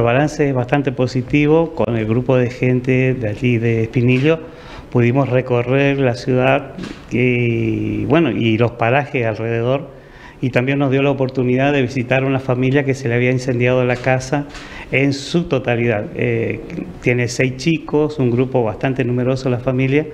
El balance es bastante positivo. Con el grupo de gente de allí de Espinillo pudimos recorrer la ciudad y, bueno, y los parajes alrededor y también nos dio la oportunidad de visitar una familia que se le había incendiado la casa en su totalidad. Eh, tiene seis chicos, un grupo bastante numeroso la familia,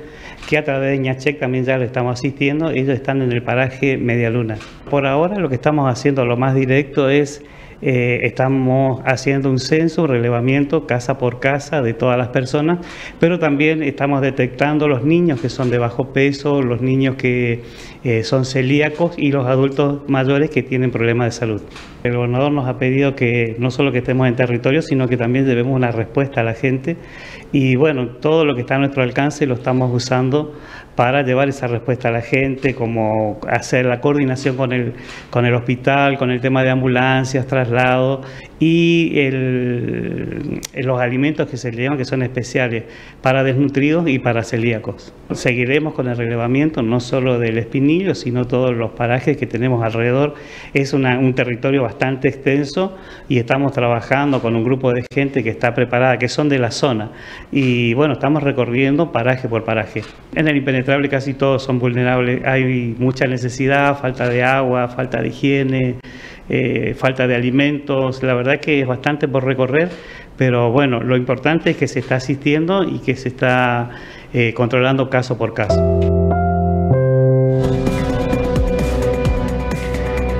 que a través de Ñachec también ya le estamos asistiendo. Ellos están en el paraje Media Luna. Por ahora lo que estamos haciendo lo más directo es eh, estamos haciendo un censo, un relevamiento casa por casa de todas las personas, pero también estamos detectando los niños que son de bajo peso, los niños que eh, son celíacos y los adultos mayores que tienen problemas de salud. El gobernador nos ha pedido que no solo que estemos en territorio, sino que también debemos una respuesta a la gente y bueno, todo lo que está a nuestro alcance lo estamos usando para llevar esa respuesta a la gente, como hacer la coordinación con el, con el hospital, con el tema de ambulancias, traslado y los alimentos que se llevan que son especiales para desnutridos y para celíacos. Seguiremos con el relevamiento no solo del espinillo, sino todos los parajes que tenemos alrededor. Es un territorio bastante extenso y estamos trabajando con un grupo de gente que está preparada, que son de la zona. Y bueno, estamos recorriendo paraje por paraje. En el impenetrable casi todos son vulnerables. Hay mucha necesidad, falta de agua, falta de higiene, eh, falta de alimentos. La verdad que es bastante por recorrer, pero bueno, lo importante es que se está asistiendo y que se está eh, controlando caso por caso.